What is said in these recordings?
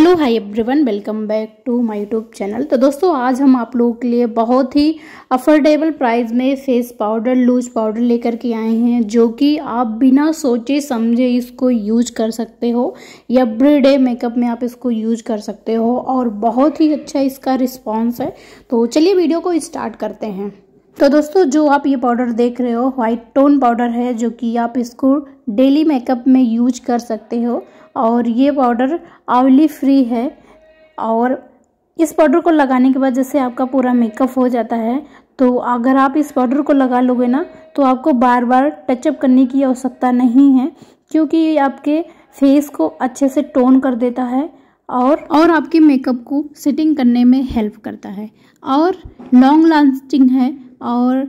Hello hi everyone welcome back to my YouTube channel तो दोस्तों, आज हम आप लोगों के लिए बहुत ही अफोर्डेबल प्राइस में फेस पाउडर लूज पाउडर लेकर के आए हैं, जो कि आप बिना सोचे समझे इसको यूज़ कर सकते हो एवरीडे मेकअप में आप इसको यूज़ कर सकते हो और बहुत ही अच्छा इसका रिस्पॉन्स है। तो चलिए वीडियो को स्टार्ट करते हैं। तो दोस्तों, जो आप ये पाउडर देख रहे हो व्हाइट टोन पाउडर है, जो कि आप इसको डेली मेकअप में यूज़ कर सकते हो। और ये पाउडर ऑयली फ्री है। और इस पाउडर को लगाने के बाद जैसे आपका पूरा मेकअप हो जाता है तो अगर आप इस पाउडर को लगा लोगे ना तो आपको बार बार टचअप करने की आवश्यकता नहीं है, क्योंकि ये आपके फेस को अच्छे से टोन कर देता है और और आपके मेकअप को सेटिंग करने में हेल्प करता है। और लॉन्ग लास्टिंग है और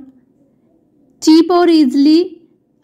चीप और इजली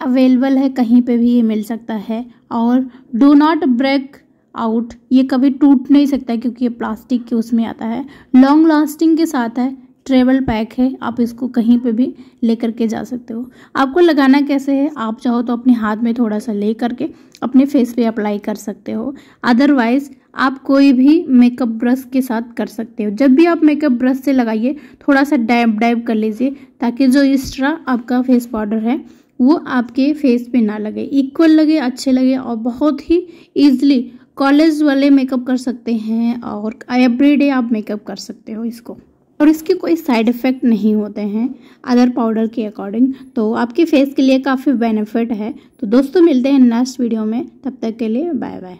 अवेलेबल है, कहीं पे भी ये मिल सकता है। और डो नॉट ब्रेक आउट ये कभी टूट नहीं सकता क्योंकि ये प्लास्टिक के उसमें आता है। लॉन्ग लास्टिंग के साथ है ट्रेवल पैक है, आप इसको कहीं पे भी लेकर के जा सकते हो। आपको लगाना कैसे है, आप चाहो तो अपने हाथ में थोड़ा सा ले करके अपने फेस पे अप्लाई कर सकते हो। अदरवाइज़ आप कोई भी मेकअप ब्रश के साथ कर सकते हो। जब भी आप मेकअप ब्रश से लगाइए, थोड़ा सा डैब डैब कर लीजिए, ताकि जो एक्स्ट्रा आपका फेस पाउडर है, वो आपके फेस पे ना लगे। इक्वल लगे, अच्छे लगे और बहुत ही ईजिली कॉलेज वाले मेकअप कर सकते हैं और एवरीडे आप मेकअप कर सकते हो इसको। और इसके कोई साइड इफ़ेक्ट नहीं होते हैं अदर पाउडर के अकॉर्डिंग तो आपके फेस के लिए काफ़ी बेनिफिट है। तो दोस्तों, मिलते हैं नेक्स्ट वीडियो में। तब तक के लिए बाय बाय